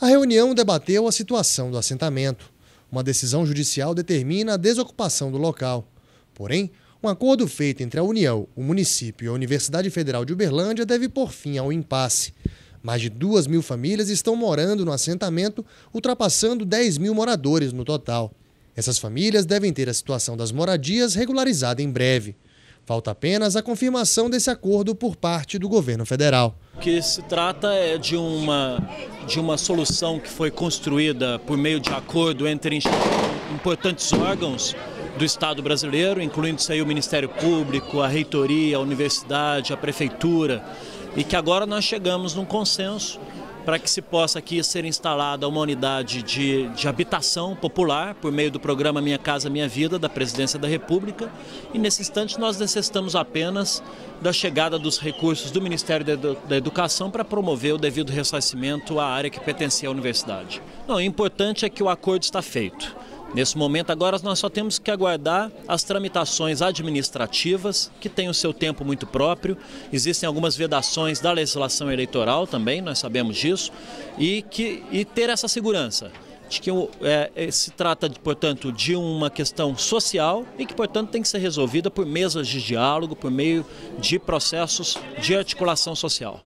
A reunião debateu a situação do assentamento. Uma decisão judicial determina a desocupação do local. Porém, um acordo feito entre a União, o município e a Universidade Federal de Uberlândia deve pôr fim ao impasse. Mais de duas mil famílias estão morando no assentamento, ultrapassando 10 mil moradores no total. Essas famílias devem ter a situação das moradias regularizada em breve. Falta apenas a confirmação desse acordo por parte do governo federal. O que se trata é de uma, de uma solução que foi construída por meio de acordo entre importantes órgãos do Estado brasileiro, incluindo aí o Ministério Público, a reitoria, a universidade, a prefeitura, e que agora nós chegamos num consenso para que se possa aqui ser instalada uma unidade de, de habitação popular por meio do programa Minha Casa Minha Vida da Presidência da República e nesse instante nós necessitamos apenas da chegada dos recursos do Ministério da Educação para promover o devido ressarcimento à área que pertencia à universidade. Não, o importante é que o acordo está feito. Nesse momento agora nós só temos que aguardar as tramitações administrativas, que têm o seu tempo muito próprio. Existem algumas vedações da legislação eleitoral também, nós sabemos disso, e, que, e ter essa segurança de que é, é, se trata, portanto, de uma questão social e que, portanto, tem que ser resolvida por mesas de diálogo, por meio de processos de articulação social.